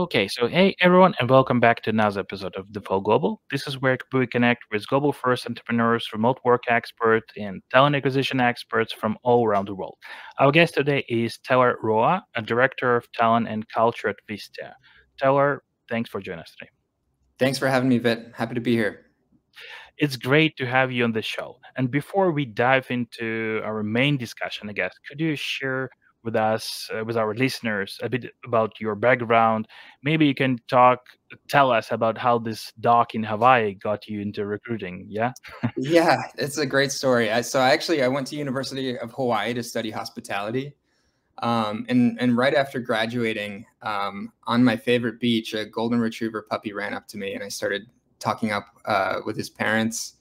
Okay, so hey everyone, and welcome back to another episode of Default Global. This is where we connect with global first entrepreneurs, remote work experts, and talent acquisition experts from all around the world. Our guest today is Taylor Roa, a director of talent and culture at Wistia. Taylor, thanks for joining us today. Thanks for having me, Vit. Happy to be here. It's great to have you on the show. And before we dive into our main discussion, I guess, could you share with us, uh, with our listeners, a bit about your background. Maybe you can talk, tell us about how this doc in Hawaii got you into recruiting. Yeah. yeah, it's a great story. I, so I actually I went to University of Hawaii to study hospitality, um, and and right after graduating, um, on my favorite beach, a golden retriever puppy ran up to me, and I started talking up uh, with his parents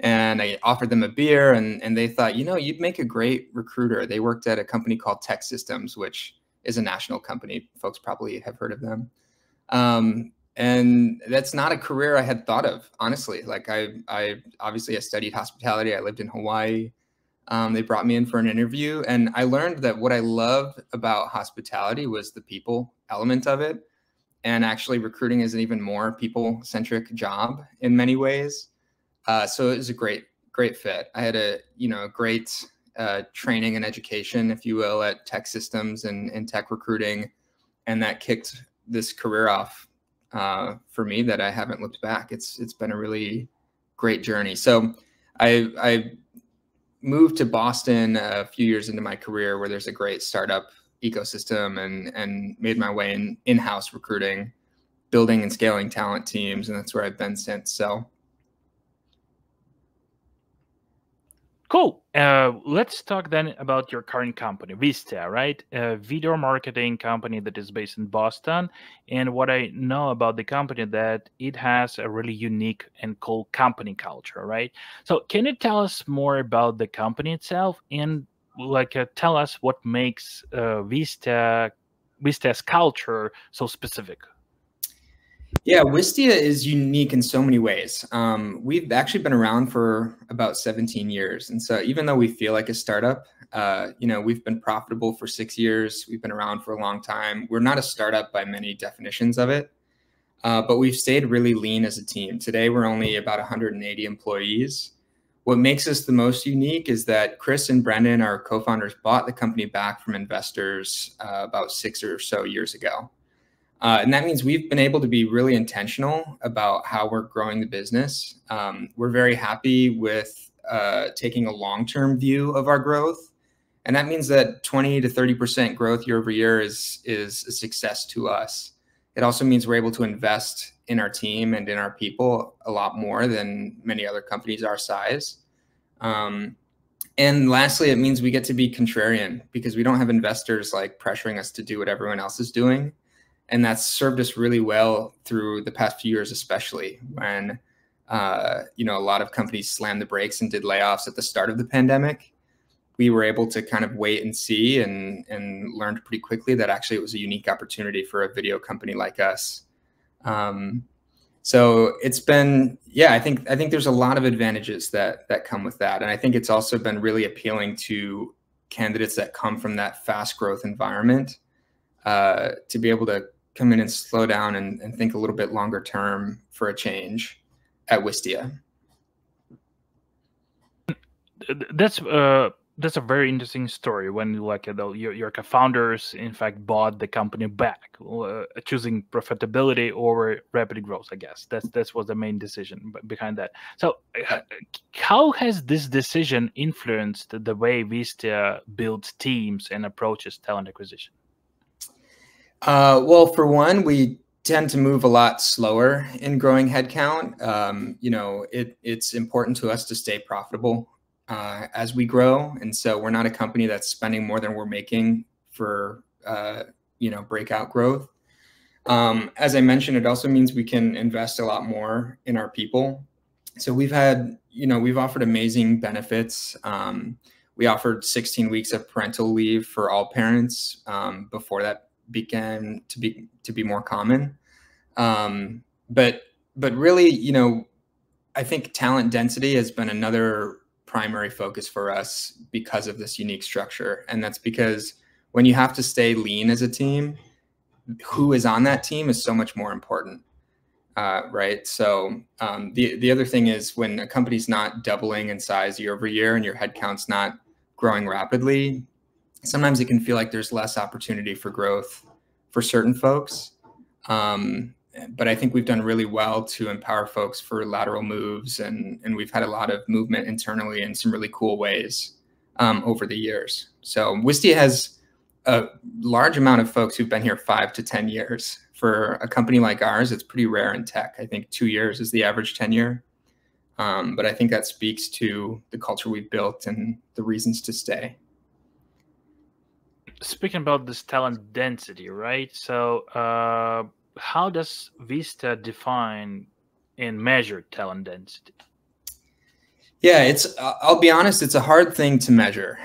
and I offered them a beer and, and they thought, you know, you'd make a great recruiter. They worked at a company called TEKsystems, which is a national company. Folks probably have heard of them. Um, and that's not a career I had thought of, honestly. Like I, I obviously I studied hospitality. I lived in Hawaii. Um, they brought me in for an interview, and I learned that what I loved about hospitality was the people element of it. And actually, recruiting is an even more people centric job in many ways. Uh, so it was a great, great fit. I had a, you know, great uh, training and education, if you will, at TEKsystems and, and tech recruiting. And that kicked this career off uh, for me that I haven't looked back. It's, it's been a really great journey. So I, I moved to Boston a few years into my career where there's a great startup ecosystem and, and made my way in in-house recruiting, building and scaling talent teams. And that's where I've been since. So Cool. Uh, let's talk then about your current company, Wistia, right? A video marketing company that is based in Boston. And what I know about the company that it has a really unique and cool company culture, right? So, can you tell us more about the company itself and like uh, tell us what makes uh, Wistia Wistia's culture so specific? Yeah, Wistia is unique in so many ways. Um, we've actually been around for about 17 years. And so even though we feel like a startup, uh, you know, we've been profitable for six years. We've been around for a long time. We're not a startup by many definitions of it, uh, but we've stayed really lean as a team. Today, we're only about 180 employees. What makes us the most unique is that Chris and Brendan, our co-founders, bought the company back from investors uh, about six or so years ago. Uh, and that means we've been able to be really intentional about how we're growing the business. Um, we're very happy with uh, taking a long term view of our growth. And that means that 20 to 30% growth year over year is, is a success to us. It also means we're able to invest in our team and in our people a lot more than many other companies our size. Um, and lastly, it means we get to be contrarian because we don't have investors like pressuring us to do what everyone else is doing and that's served us really well through the past few years, especially when uh, you know a lot of companies slammed the brakes and did layoffs at the start of the pandemic. We were able to kind of wait and see, and and learned pretty quickly that actually it was a unique opportunity for a video company like us. Um, so it's been, yeah, I think I think there's a lot of advantages that that come with that, and I think it's also been really appealing to candidates that come from that fast growth environment uh, to be able to come in and slow down and, and think a little bit longer term for a change at Wistia. That's uh that's a very interesting story when like the, your, your co-founders in fact bought the company back uh, choosing profitability over rapid growth i guess. That's that's was the main decision behind that. So uh, how has this decision influenced the way wistia builds teams and approaches talent acquisition uh, well, for one, we tend to move a lot slower in growing headcount. Um, you know, it, it's important to us to stay profitable uh, as we grow, and so we're not a company that's spending more than we're making for uh, you know breakout growth. Um, as I mentioned, it also means we can invest a lot more in our people. So we've had, you know, we've offered amazing benefits. Um, we offered 16 weeks of parental leave for all parents. Um, before that began to be to be more common. Um, but but really, you know, I think talent density has been another primary focus for us because of this unique structure, and that's because when you have to stay lean as a team, who is on that team is so much more important. Uh, right. So um, the the other thing is when a company's not doubling in size year over year and your headcount's not growing rapidly, sometimes it can feel like there's less opportunity for growth for certain folks. Um, but I think we've done really well to empower folks for lateral moves, and and we've had a lot of movement internally in some really cool ways um, over the years. So Wistia has a large amount of folks who've been here five to ten years. For a company like ours, it's pretty rare in tech. I think two years is the average tenure. Um, but I think that speaks to the culture we've built and the reasons to stay. Speaking about this talent density, right? So, uh, how does Wistia define and measure talent density? Yeah, it's. I'll be honest. It's a hard thing to measure.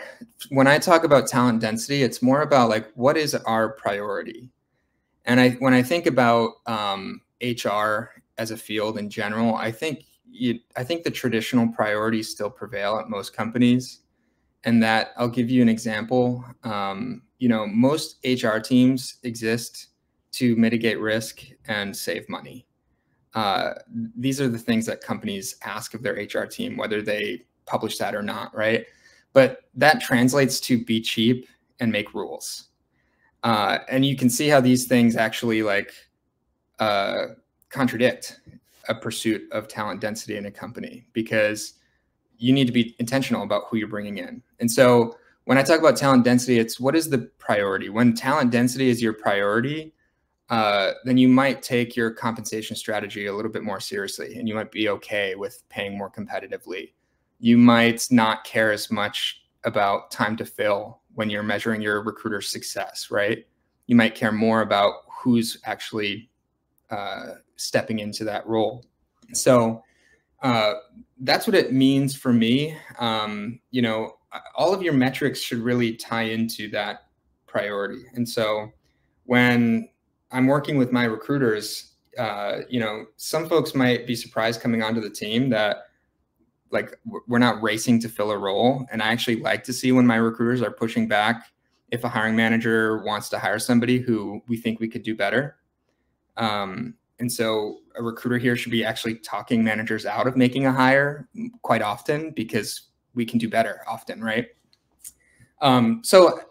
When I talk about talent density, it's more about like what is our priority. And I, when I think about um, HR as a field in general, I think you, I think the traditional priorities still prevail at most companies. And that I'll give you an example. Um, you know, most HR teams exist to mitigate risk and save money. Uh, these are the things that companies ask of their HR team, whether they publish that or not, right? But that translates to be cheap and make rules. Uh, and you can see how these things actually like uh, contradict a pursuit of talent density in a company because you need to be intentional about who you're bringing in. And so when I talk about talent density, it's what is the priority? When talent density is your priority, uh, then you might take your compensation strategy a little bit more seriously and you might be okay with paying more competitively. You might not care as much about time to fill when you're measuring your recruiter success, right? You might care more about who's actually uh, stepping into that role. So uh, that's what it means for me. Um, you know, all of your metrics should really tie into that priority. And so when I'm working with my recruiters, uh, you know, some folks might be surprised coming onto the team that like we're not racing to fill a role. And I actually like to see when my recruiters are pushing back if a hiring manager wants to hire somebody who we think we could do better. Um, and so a recruiter here should be actually talking managers out of making a hire quite often because we can do better often, right? Um, so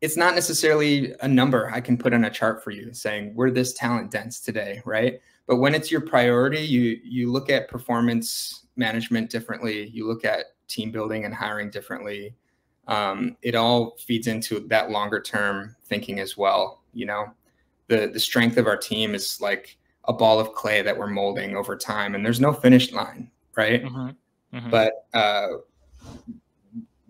it's not necessarily a number I can put on a chart for you saying we're this talent dense today, right? But when it's your priority, you you look at performance management differently. You look at team building and hiring differently. Um, it all feeds into that longer term thinking as well. You know, the the strength of our team is like a ball of clay that we're molding over time, and there's no finish line, right? Mm-hmm. Mm-hmm. But uh,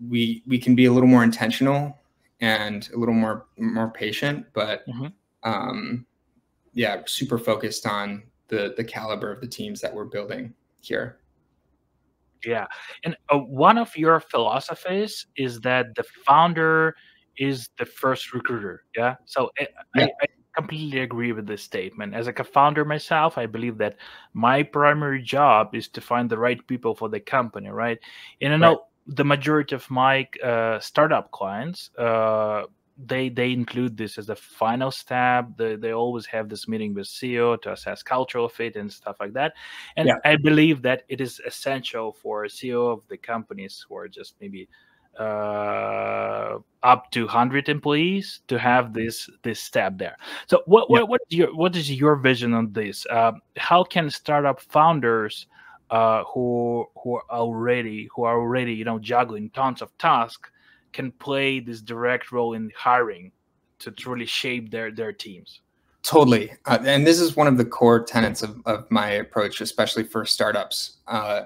we we can be a little more intentional and a little more more patient, but mm-hmm. um, yeah, super focused on the the caliber of the teams that we're building here. Yeah, and uh, one of your philosophies is that the founder is the first recruiter. Yeah, so eh, I, yeah. I, I completely agree with this statement. As a co-founder myself, I believe that my primary job is to find the right people for the company, right? And I know right. the majority of my uh, startup clients, uh, they they include this as the final step. They, they always have this meeting with CEO to assess cultural fit and stuff like that. And yeah. I believe that it is essential for CEO of the companies who are just maybe uh, up to 100 employees to have this this step there. So what yeah. what, what is your what is your vision on this? Uh, how can startup founders uh, who who are already who are already you know juggling tons of tasks can play this direct role in hiring to truly shape their their teams? Totally. Uh, and this is one of the core tenets of, of my approach especially for startups. Uh,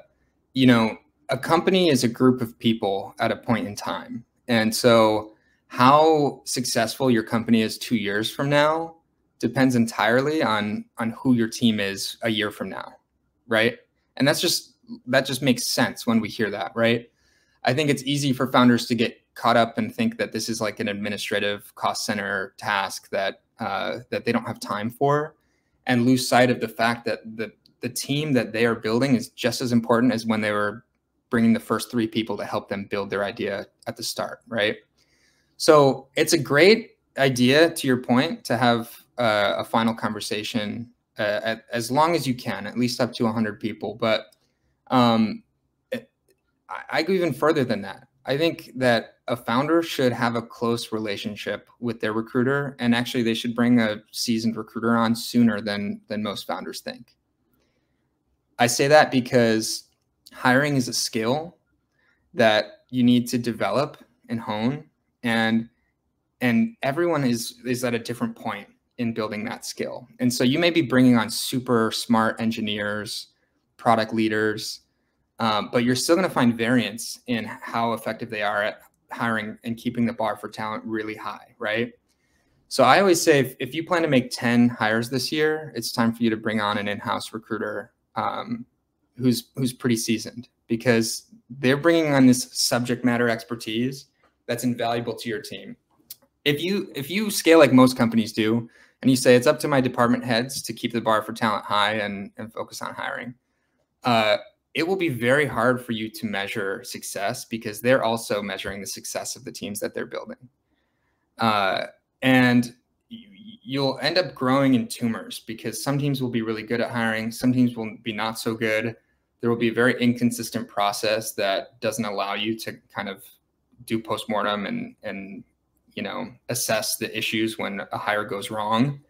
you know a company is a group of people at a point in time. And so how successful your company is two years from now depends entirely on on who your team is a year from now. Right. And that's just that just makes sense when we hear that, right? I think it's easy for founders to get caught up and think that this is like an administrative cost center task that uh, that they don't have time for, and lose sight of the fact that the the team that they are building is just as important as when they were bringing the first three people to help them build their idea at the start, right? So it's a great idea, to your point, to have uh, a final conversation uh, at, as long as you can, at least up to 100 people. But um, it, I, I go even further than that. I think that a founder should have a close relationship with their recruiter, and actually, they should bring a seasoned recruiter on sooner than than most founders think. I say that because hiring is a skill that you need to develop and hone, and and everyone is is at a different point in building that skill. And so you may be bringing on super smart engineers, product leaders, um, but you're still going to find variance in how effective they are at hiring and keeping the bar for talent really high, right? So I always say if, if you plan to make 10 hires this year, it's time for you to bring on an in-house recruiter um, who's who's pretty seasoned because they're bringing on this subject matter expertise that's invaluable to your team. If you if you scale like most companies do, and you say it's up to my department heads to keep the bar for talent high and, and focus on hiring, uh, it will be very hard for you to measure success because they're also measuring the success of the teams that they're building. Uh, and you'll end up growing in tumors because some teams will be really good at hiring, some teams will be not so good. There will be a very inconsistent process that doesn't allow you to kind of do postmortem and and you know assess the issues when a hire goes wrong.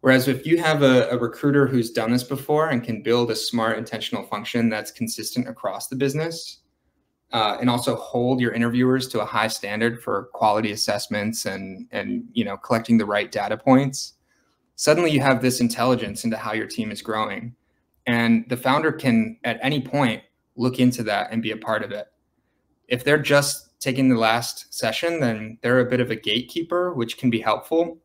Whereas if you have a, a, recruiter who's done this before and can build a smart intentional function that's consistent across the business, uh, and also hold your interviewers to a high standard for quality assessments and and you know collecting the right data points, suddenly you have this intelligence into how your team is growing, and the founder can at any point look into that and be a part of it. If they're just taking the last session, then they're a bit of a gatekeeper, which can be helpful,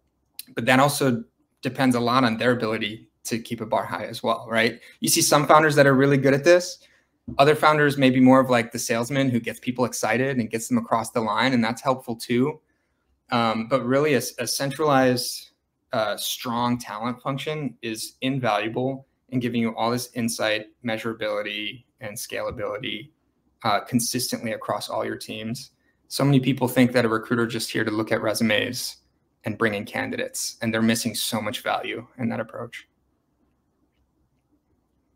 but that also depends a lot on their ability to keep a bar high as well, right? You see some founders that are really good at this. Other founders may be more of like the salesman who gets people excited and gets them across the line, and that's helpful too. Um, but really, a, a centralized, uh, strong talent function is invaluable in giving you all this insight, measurability, and scalability uh, consistently across all your teams. So many people think that a recruiter just here to look at resumes and bring in candidates and they're missing so much value in that approach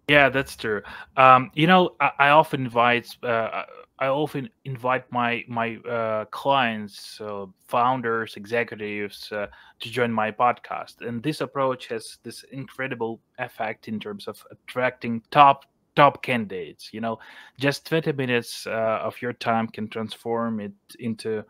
yeah that's true um, you know I, I often invite uh, i often invite my my uh, clients uh, founders executives uh, to join my podcast and this approach has this incredible effect in terms of attracting top top candidates you know just 20 minutes uh, of your time can transform it into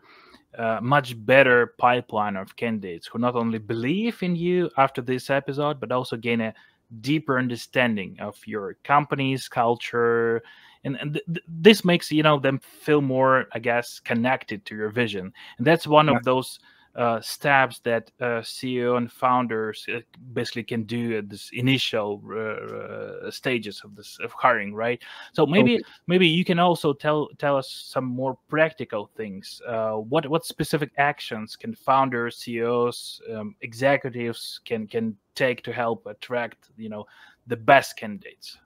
a much better pipeline of candidates who not only believe in you after this episode, but also gain a deeper understanding of your company's culture. And, and th- this makes you know them feel more, I guess, connected to your vision. And that's one yeah. of those uh, steps that uh, CEO and founders uh, basically can do at this initial uh, uh, stages of this of hiring, right? So maybe okay. maybe you can also tell tell us some more practical things. Uh, what what specific actions can founders, CEOs, um, executives can can take to help attract you know the best candidates?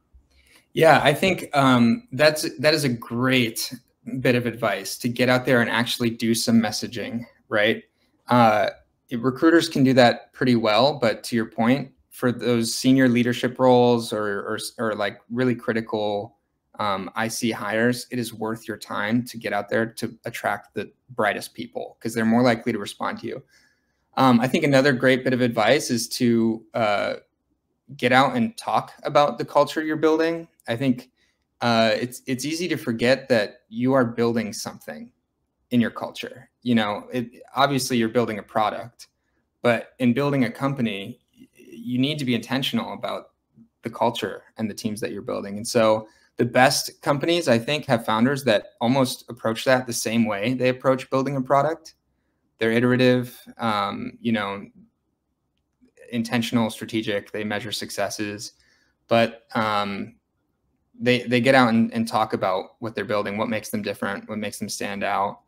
Yeah, I think um, that's that is a great bit of advice to get out there and actually do some messaging, right? Uh, recruiters can do that pretty well, but to your point, for those senior leadership roles or or, or like really critical um, IC hires, it is worth your time to get out there to attract the brightest people because they're more likely to respond to you. Um, I think another great bit of advice is to uh, get out and talk about the culture you're building. I think uh, it's it's easy to forget that you are building something in your culture. You know, it, obviously you're building a product, but in building a company, you need to be intentional about the culture and the teams that you're building. And so the best companies, I think, have founders that almost approach that the same way they approach building a product. They're iterative, um, you know, intentional, strategic. They measure successes, but um, they they get out and, and talk about what they're building, what makes them different, what makes them stand out,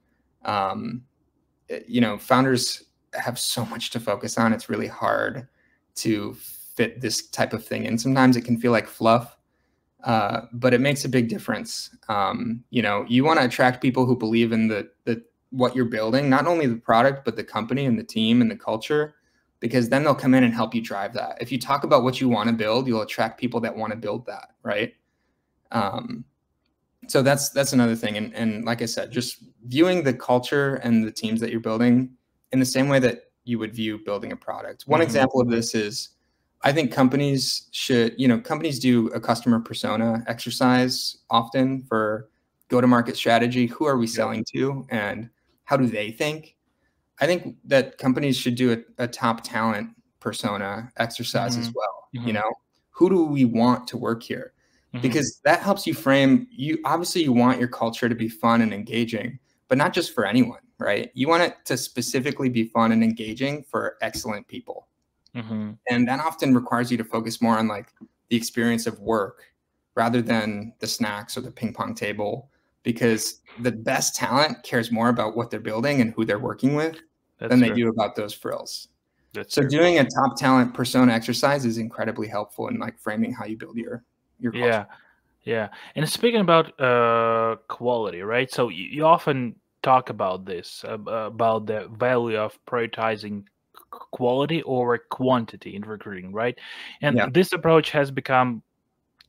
um, eh, you know, founders have so much to focus on. It's really hard to fit this type of thing in. Sometimes it can feel like fluff, uh, but it makes a big difference. Um, you know, you want to attract people who believe in the the what you're building, not only the product but the company and the team and the culture. Because then they'll come in and help you drive that. If you talk about what you want to build, you'll attract people that want to build that, right? Um, so that's that's another thing. And and like I said, just viewing the culture and the teams that you're building in the same way that you would view building a product. One mm-hmm. example of this is I think companies should, you know, companies do a customer persona exercise often for go to market strategy. Who are we selling to and how do they think? I think that companies should do a, a top talent persona exercise mm-hmm. as well. Mm-hmm. You know, who do we want to work here? Mm-hmm. Because that helps you frame you obviously you want your culture to be fun and engaging, but not just for anyone, right? You want it to specifically be fun and engaging for excellent people. Mm-hmm. And that often requires you to focus more on like the experience of work rather than the snacks or the ping pong table because the best talent cares more about what they're building and who they're working with That's than true. they do about those frills. That's so true. doing a top talent persona exercise is incredibly helpful in like framing how you build your your culture. yeah yeah and speaking about uh quality right so you, you often talk about this uh, about the value of prioritizing quality over quantity in recruiting right and yeah. this approach has become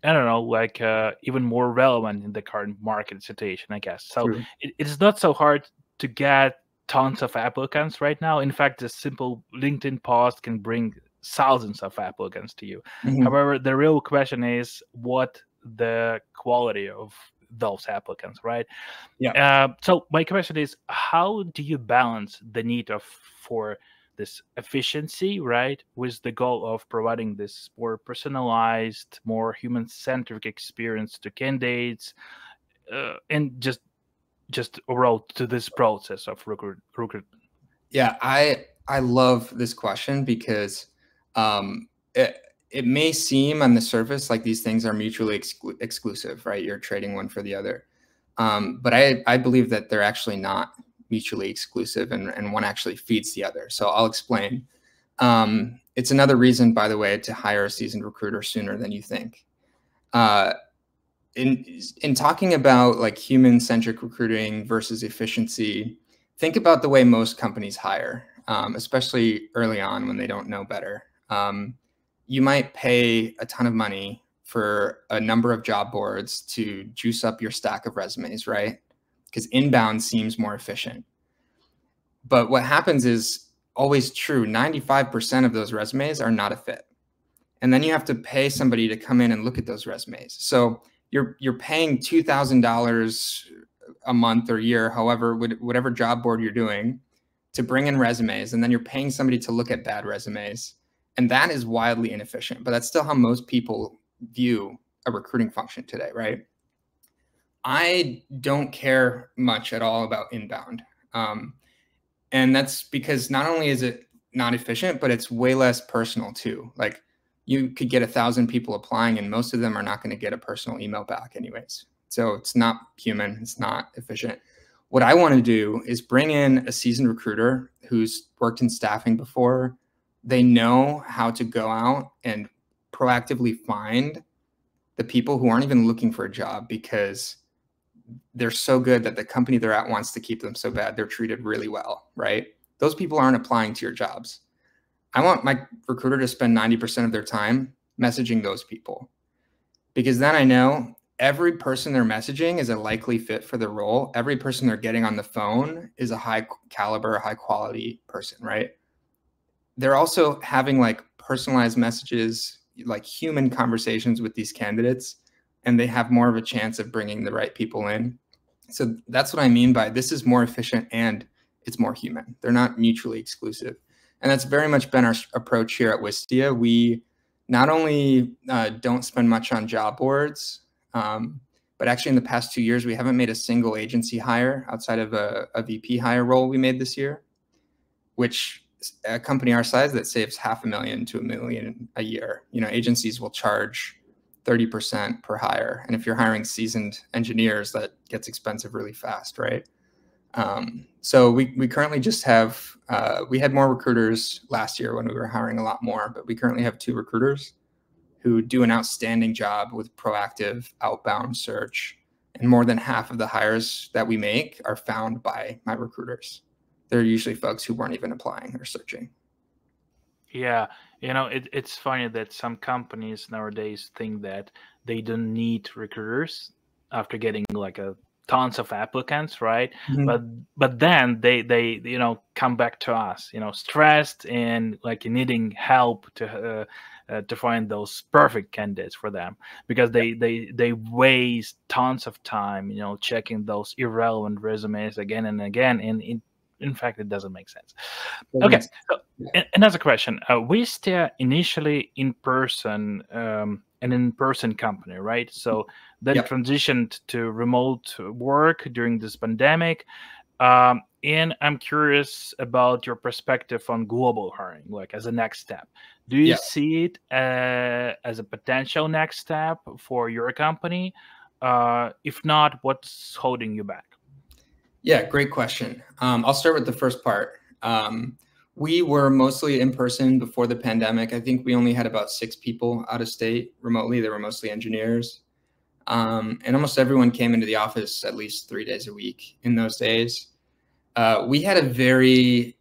I don't know, like uh, even more relevant in the current market situation, I guess. So it, it's not so hard to get tons of applicants right now. In fact, a simple LinkedIn post can bring thousands of applicants to you. Mm-hmm. However, the real question is what the quality of those applicants, right? Yeah. Uh, so my question is, how do you balance the need of for this efficiency, right, with the goal of providing this more personalized, more human-centric experience to candidates, uh, and just just overall to this process of recruit, recruitment. Yeah, I I love this question because um, it it may seem on the surface like these things are mutually exclu- exclusive, right? You're trading one for the other, um, but I I believe that they're actually not mutually exclusive and, and one actually feeds the other. So I'll explain. Um, it's another reason, by the way, to hire a seasoned recruiter sooner than you think. Uh, in in talking about like human centric recruiting versus efficiency, think about the way most companies hire, um, especially early on when they don't know better. Um, you might pay a ton of money for a number of job boards to juice up your stack of resumes, right? Because inbound seems more efficient. But what happens is always true 95% of those resumes are not a fit. And then you have to pay somebody to come in and look at those resumes. So you're you're paying $2,000 a month or year, however, whatever job board you're doing to bring in resumes and then you're paying somebody to look at bad resumes. And that is wildly inefficient, but that's still how most people view a recruiting function today, right? I don't care much at all about inbound. Um, and that's because not only is it not efficient, but it's way less personal too. Like you could get a thousand people applying, and most of them are not going to get a personal email back, anyways. So it's not human, it's not efficient. What I want to do is bring in a seasoned recruiter who's worked in staffing before. They know how to go out and proactively find the people who aren't even looking for a job because they're so good that the company they're at wants to keep them so bad they're treated really well right? Those people aren't applying to your jobs. I want my recruiter to spend 90% of their time messaging those people. Because then i know every person they're messaging is a likely fit for the role. Every person they're getting on the phone is a high caliber high quality person right? They're also having like personalized messages like human conversations with these candidates and they have more of a chance of bringing the right people in. So that's what I mean by this is more efficient and it's more human. They're not mutually exclusive. And that's very much been our approach here at Wistia. We not only uh, don't spend much on job boards, um, but actually in the past two years, we haven't made a single agency hire outside of a, a VP hire role we made this year, which a company our size that saves half a million to a million a year. You know, agencies will charge 30% per hire. And if you're hiring seasoned engineers, that gets expensive really fast, right? Um, so we, we currently just have, uh, we had more recruiters last year when we were hiring a lot more, but we currently have two recruiters who do an outstanding job with proactive outbound search. And more than half of the hires that we make are found by my recruiters. They're usually folks who weren't even applying or searching. Yeah, you know, it, it's funny that some companies nowadays think that they don't need recruiters after getting like a tons of applicants right mm-hmm. but but then they they you know come back to us you know stressed and like needing help to uh, uh, to find those perfect candidates for them because they they they waste tons of time you know checking those irrelevant resumes again and again and in in fact it doesn't make sense. Okay so, another question. Uh, Wistia initially in person um, an in-person company right? So then yep. transitioned to remote work during this pandemic. Um, and i'm curious about your perspective on global hiring like as a next step. Do you see it uh, as a potential next step for your company? Uh, if not what's holding you back yeah great question um, i'll start with the first part um, we were mostly in person before the pandemic. I think we only had about six people out of state remotely. They were mostly engineers. Um, and almost everyone came into the office at least three days a week in those days. Uh, we had a very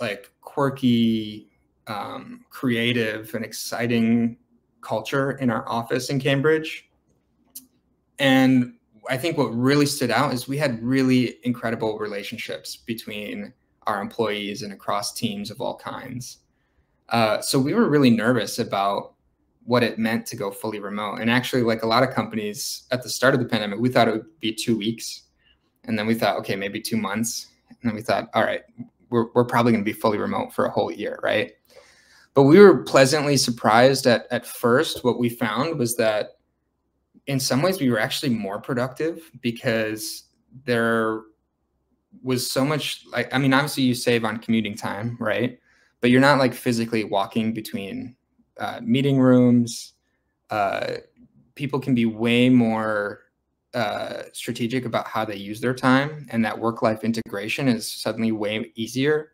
like quirky, um, creative, and exciting culture in our office in Cambridge. And I think what really stood out is we had really incredible relationships between our employees and across teams of all kinds. Uh, so we were really nervous about what it meant to go fully remote. And actually, like a lot of companies at the start of the pandemic, we thought it would be two weeks. And then we thought, okay, maybe two months. And then we thought, all right, we're, we're probably going to be fully remote for a whole year, right? But we were pleasantly surprised at, at first. What we found was that in some ways we were actually more productive because there was so much like I mean, obviously you save on commuting time, right? But you're not like physically walking between uh, meeting rooms. Uh, people can be way more uh, strategic about how they use their time, and that work-life integration is suddenly way easier.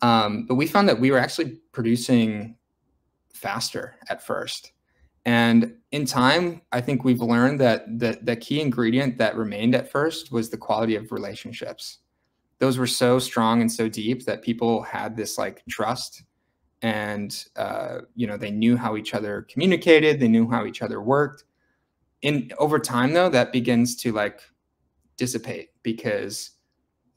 Um, but we found that we were actually producing faster at first. And in time, I think we've learned that the, the key ingredient that remained at first was the quality of relationships. Those were so strong and so deep that people had this like trust and uh, you know they knew how each other communicated they knew how each other worked. In over time though that begins to like dissipate because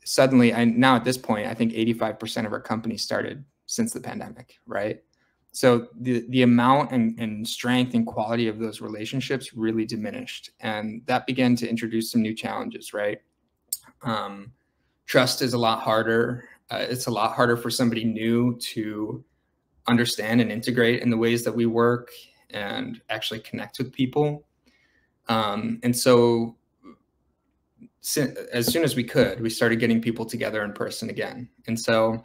suddenly and now at this point i think 85% of our company started since the pandemic right so the the amount and, and strength and quality of those relationships really diminished and that began to introduce some new challenges right um, trust is a lot harder. Uh, it's a lot harder for somebody new to understand and integrate in the ways that we work and actually connect with people. Um, and so, as soon as we could, we started getting people together in person again. And so,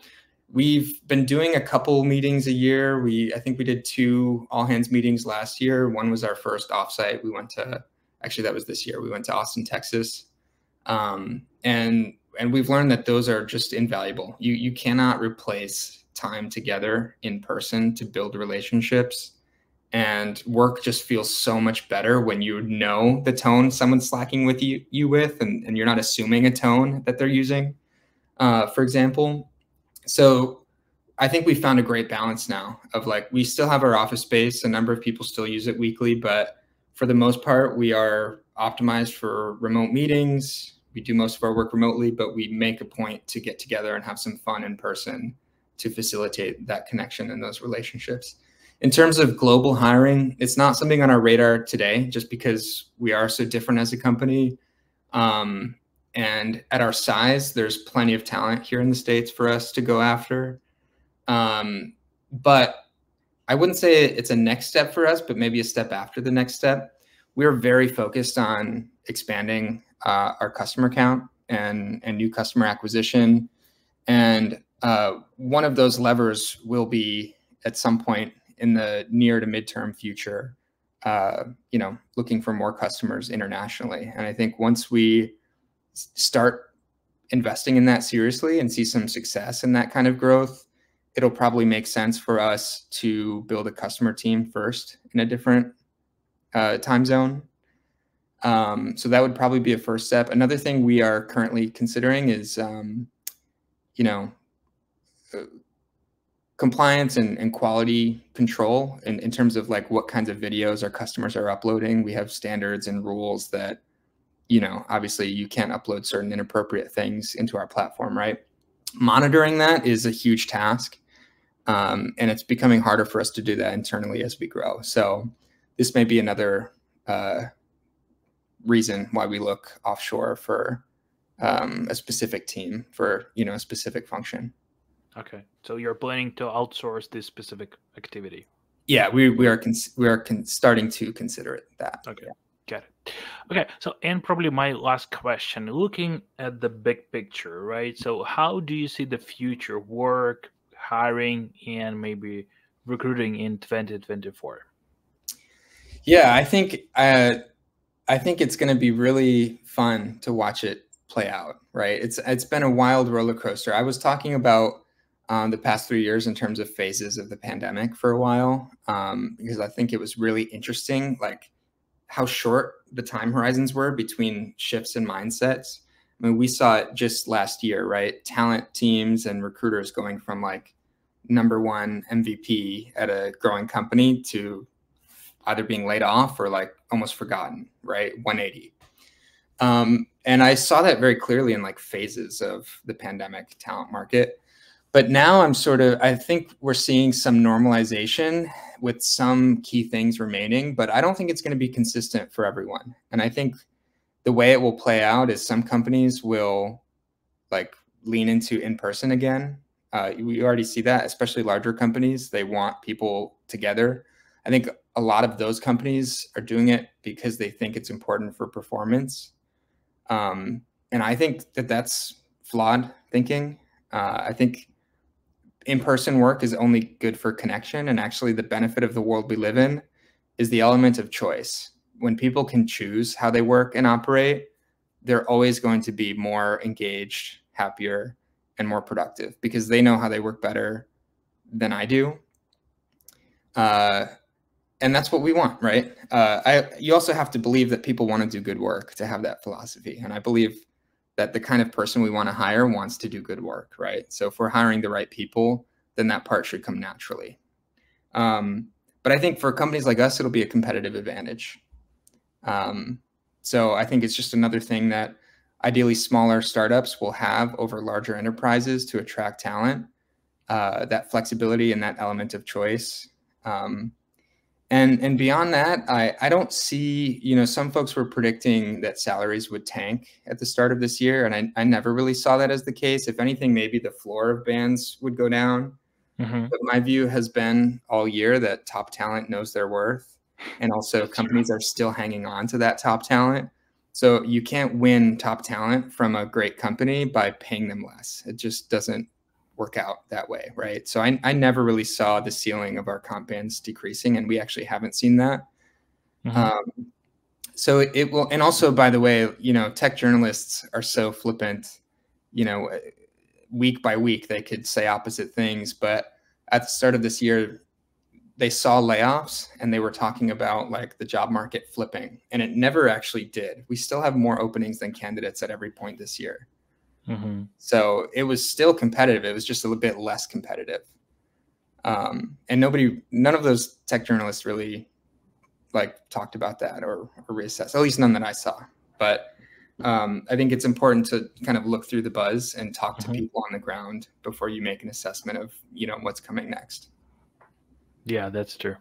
we've been doing a couple meetings a year. We, I think, we did two all hands meetings last year. One was our first offsite. We went to, actually, that was this year. We went to Austin, Texas, um, and and we've learned that those are just invaluable. You you cannot replace time together in person to build relationships. And work just feels so much better when you know the tone someone's slacking with you you with, and, and you're not assuming a tone that they're using, uh, for example. So I think we found a great balance now of like we still have our office space, a number of people still use it weekly, but for the most part, we are optimized for remote meetings, we do most of our work remotely, but we make a point to get together and have some fun in person to facilitate that connection and those relationships. In terms of global hiring, it's not something on our radar today, just because we are so different as a company. Um, and at our size, there's plenty of talent here in the States for us to go after. Um, but I wouldn't say it's a next step for us, but maybe a step after the next step. We're very focused on expanding uh, our customer count and, and new customer acquisition. And uh, one of those levers will be at some point in the near to midterm future, uh, you know, looking for more customers internationally. And I think once we start investing in that seriously and see some success in that kind of growth, it'll probably make sense for us to build a customer team first in a different uh, time zone um, so that would probably be a first step. Another thing we are currently considering is, um, you know, uh, compliance and, and quality control in, in terms of like what kinds of videos our customers are uploading. We have standards and rules that, you know, obviously you can't upload certain inappropriate things into our platform, right? Monitoring that is a huge task. Um, and it's becoming harder for us to do that internally as we grow. So this may be another uh, reason why we look offshore for um, a specific team for you know a specific function. Okay, so you're planning to outsource this specific activity. Yeah, we we are we are starting to consider it that. Okay. Yeah. Got it. Okay, so and probably my last question, looking at the big picture, right? So how do you see the future work, hiring, and maybe recruiting in 2024? Yeah, I think uh, I think it's going to be really fun to watch it play out. Right? It's it's been a wild roller coaster. I was talking about um, the past three years in terms of phases of the pandemic for a while um, because I think it was really interesting, like how short the time horizons were between shifts and mindsets. I mean, we saw it just last year, right? Talent teams and recruiters going from like number one MVP at a growing company to either being laid off or like almost forgotten, right? 180. Um, and I saw that very clearly in like phases of the pandemic talent market. But now I'm sort of, I think we're seeing some normalization with some key things remaining, but I don't think it's going to be consistent for everyone. And I think the way it will play out is some companies will like lean into in person again. Uh, we already see that, especially larger companies. They want people together. I think a lot of those companies are doing it because they think it's important for performance. Um, and I think that that's flawed thinking. Uh, I think in-person work is only good for connection and actually the benefit of the world we live in is the element of choice. When people can choose how they work and operate they're always going to be more engaged happier and more productive because they know how they work better than i do. Uh, and that's what we want right? Uh, I, you also have to believe that people want to do good work to have that philosophy and i believe that the kind of person we want to hire wants to do good work, right? So if we're hiring the right people, then that part should come naturally. Um, but I think for companies like us, it'll be a competitive advantage. Um, so I think it's just another thing that ideally smaller startups will have over larger enterprises to attract talent. Uh, that flexibility and that element of choice. Um, and and beyond that i i don't see you know some folks were predicting that salaries would tank at the start of this year and i, I never really saw that as the case. If anything maybe the floor of bands would go down. Mm-hmm. but my view has been all year that top talent knows their worth and also companies are still hanging on to that top talent. So you can't win top talent from a great company by paying them less. It just doesn't work out that way, right? So I, I never really saw the ceiling of our comp bands decreasing, and we actually haven't seen that. Mm-hmm. Um, so it, it will, and also by the way, you know, tech journalists are so flippant. You know, week by week they could say opposite things, but at the start of this year, they saw layoffs and they were talking about like the job market flipping, and it never actually did. We still have more openings than candidates at every point this year. Mm-hmm. So it was still competitive. It was just a little bit less competitive. Um, and nobody, none of those tech journalists really like talked about that or, or reassessed, at least none that I saw. But um, I think it's important to kind of look through the buzz and talk mm-hmm. to people on the ground before you make an assessment of, you know, what's coming next. Yeah, that's true.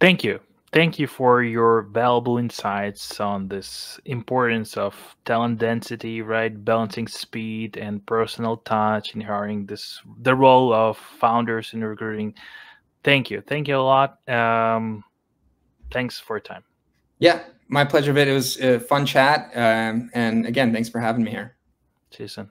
Thank you thank you for your valuable insights on this importance of talent density right? Balancing speed and personal touch in hiring this the role of founders in recruiting. Thank you. Thank you a lot. Um, thanks for your time. Yeah my pleasure it was a fun chat um, and again thanks for having me here. Jason